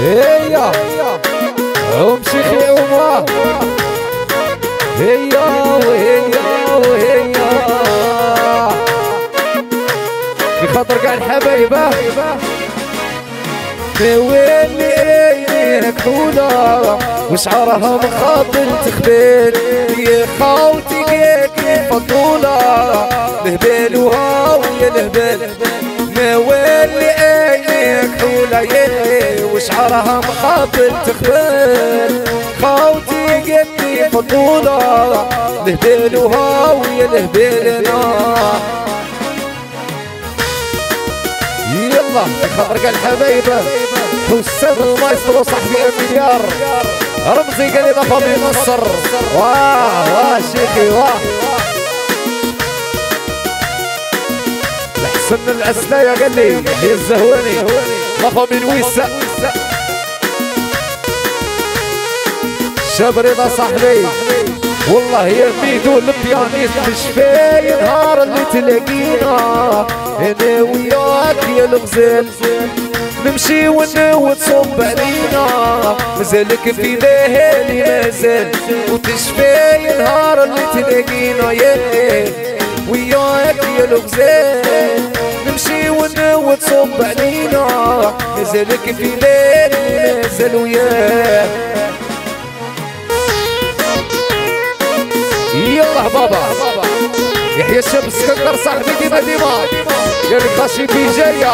هيا. ومشي خي وما هيا وهيا وهيا. في خاطر كاع الحبايبه ويلي عينيك حولة وشعرها مخاطر تخبل يا خاوتي قيك فضولة لهبل وهاوية لهبل ما ويلي عينيك حولة يا وشعرها مخاطر تخبل خاوتي قيك فضولة لهبل وهاوية لهبل يلا خاطرك الحبايبه حسام المايسترو صاحبي مليار رمزي قال لي من مصر. واه واه شيخي واه الحسن العسلاية قال لي يحيى الزهواني. ضفه من ويسا شاب رضا صاحبي والله يا ميدو البيانيست مش فاي نهار اللي تلاقينا أنا وياك يا الغزال نمشي ونوت صب علينا مازالك في ذهني مازال وتشفي نهار اللي تلاقينا يا وياك يا الغزال نمشي ونوت صب علينا مازالك في ذهني مازال وياك. يلا بابا. يحيى الشاب السكندر صاحبي ديما ديما يا رقاشي في جاية.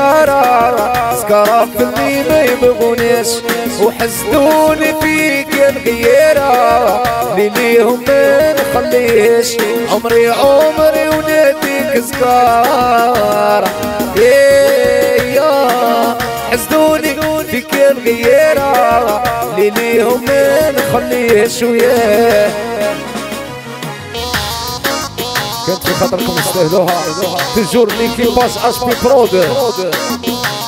سكارة سكارة في اللي ما يبغونيش وحسدوني فيك الغيرة. ليهم ما نخليش عمري عمري ونديك سكارة يا حسدوني فيك الغيرة. ليهم ما نخليش وياه. Këtë që katër këmë së të doha Të gjurë një kipas ashtë për prodë